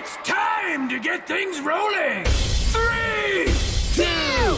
It's time to get things rolling! Three! two,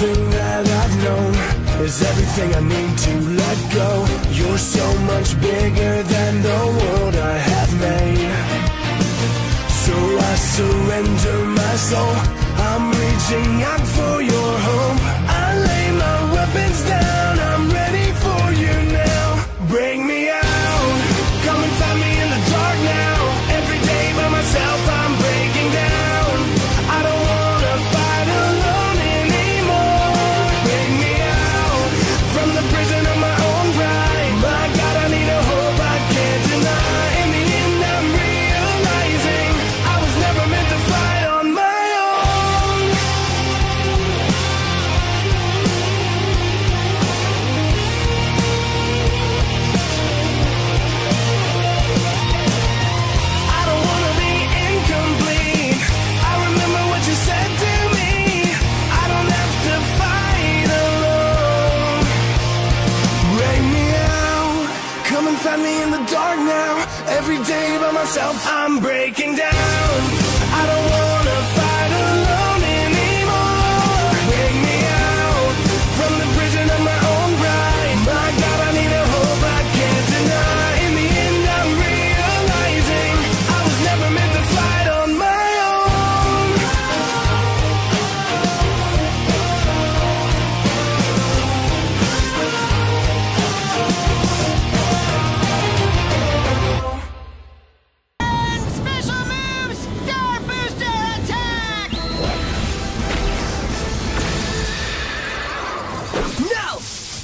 Every little thing that I've known is everything I need to let go. You're so much bigger than the world I have made. So I surrender my soul. I'm reaching out for your hope. Myself, I'm breaking down.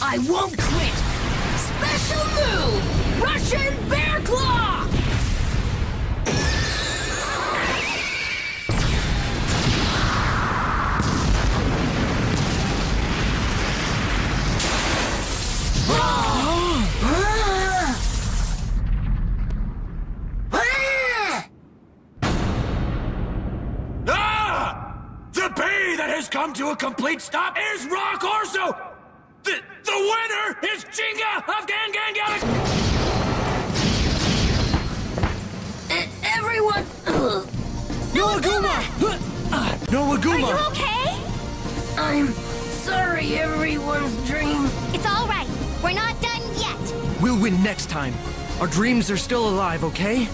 I won't quit! Special move! Russian Bear Claw! Ah! The bey that has come to a complete stop is Rock Orso! The, the winner is Gingka of Gangan Galaxy! E- everyone! Ugh. Are you okay? I'm sorry, everyone's dream. It's all right. We're not done yet. We'll win next time. Our dreams are still alive, okay?